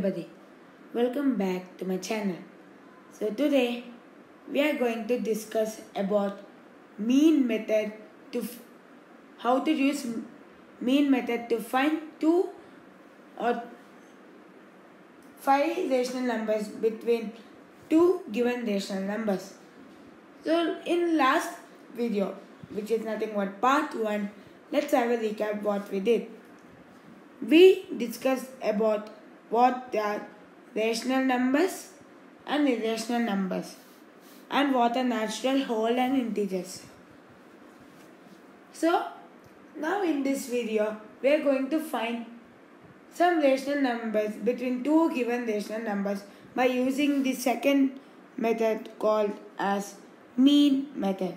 everybody, welcome back to my channel. So today we are going to discuss about mean method to how to use mean method to find two or five rational numbers between two given rational numbers. So in last video, which is nothing but part 1, let's have a recap what we did. We discussed about what are rational numbers and irrational numbers and what are natural whole and integers. So now in this video we are going to find some rational numbers between two given rational numbers by using the second method called as mean method.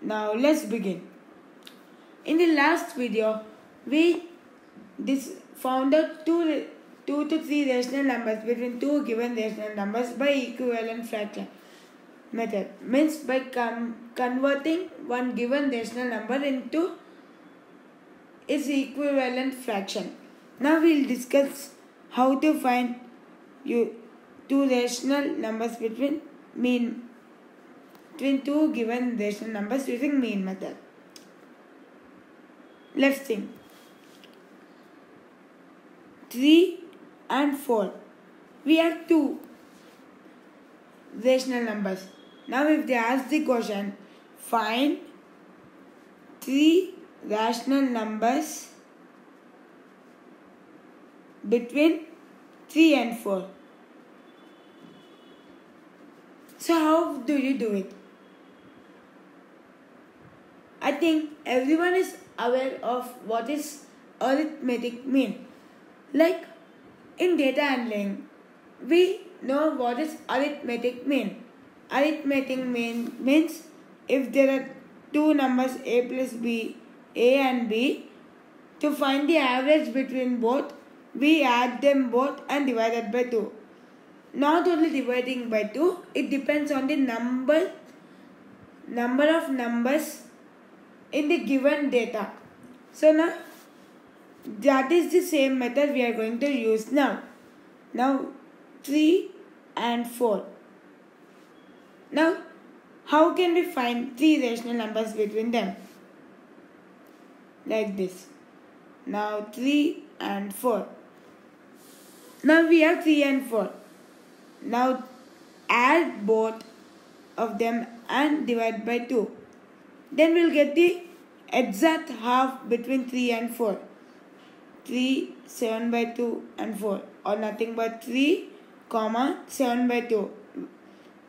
Now let's begin. In the last video, we this found out two, two to three rational numbers between two given rational numbers by equivalent fraction method. Means by converting one given rational number into its equivalent fraction. Now we'll discuss how to find you two rational numbers between mean between two given rational numbers using mean method. Let's think. 3 and 4. We have two rational numbers. Now if they ask the question, find three rational numbers between 3 and 4. So how do you do it? I think everyone is aware of what is arithmetic mean. Like in data handling, we know what is arithmetic mean. Arithmetic mean means if there are two numbers a plus b, a and b, to find the average between both, we add them both and divide it by 2. Not only dividing by 2, it depends on the number number of numbers in the given data. So now that is the same method we are going to use now. Now 3 and 4. Now how can we find three rational numbers between them? Like this. Now 3 and 4. Now we have 3 and 4. Now add both of them and divide by 2. Then we'll get the exact half between 3 and 4. 3, 7 by 2 and 4 or nothing but 3, comma 7 by 2.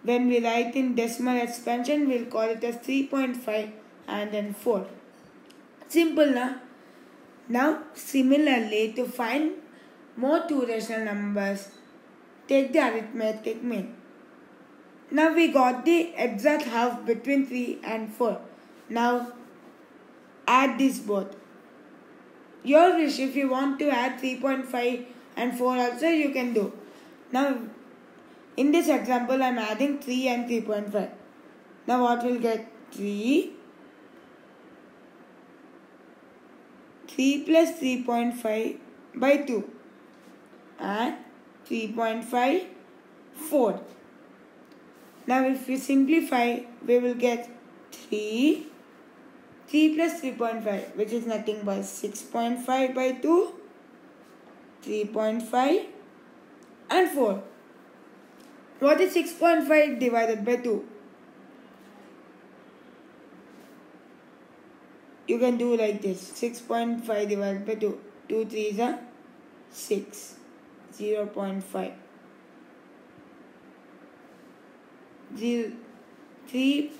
When we write in decimal expansion, we'll call it as 3.5 and then 4. Simple na? Now similarly to find more two rational numbers, take the arithmetic mean. Now we got the exact half between 3 and 4. Now add this both. Your wish if you want to add 3.5 and 4 also you can do. Now in this example I am adding 3 and 3.5. Now what will get 3 3 plus 3.5 by 2 and 3.5 4. Now if we simplify we will get 3 3 plus 3.5 which is nothing but 6.5 by 2 3.5 and 4 what is 6.5 divided by 2 you can do like this 6.5 divided by 2 2 3 is a 6 0 0.5 0 3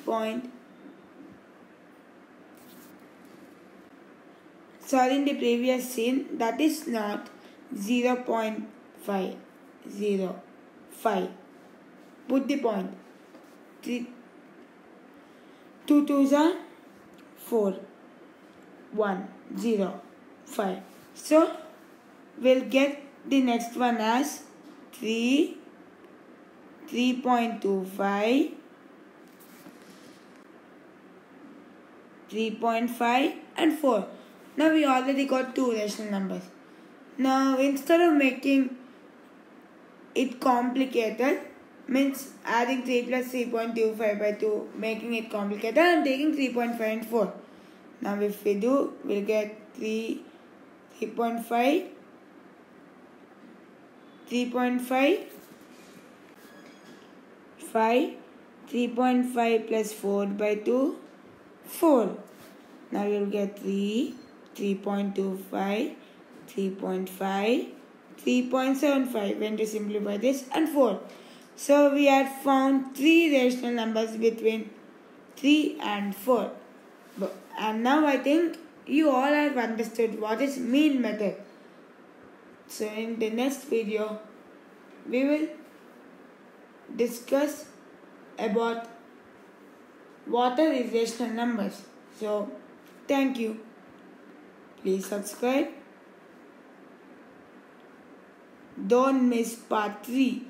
sorry in the previous scene that is not 0 0.5 0 5 put the point. 3 2 2s are 4 1 0 5 so we'll get the next one as 3 3.25 3.5 and 4 now we already got two rational numbers Now instead of making it complicated, means adding 3 plus 3.25 by 2, making it complicated, I'm taking 3.5 and 4. Now if we do, we'll get 3, 3.5, 3.5, 5, 3.5 plus 4 by 2, 4. Now you'll get 3, 3.25, 3.5, 3.75 when to simplify this and 4. So we have found three rational numbers between 3 and 4. And now I think you all have understood what is mean method. So in the next video, we will discuss about what are irrational numbers. So thank you. Please subscribe. Don't miss part 3.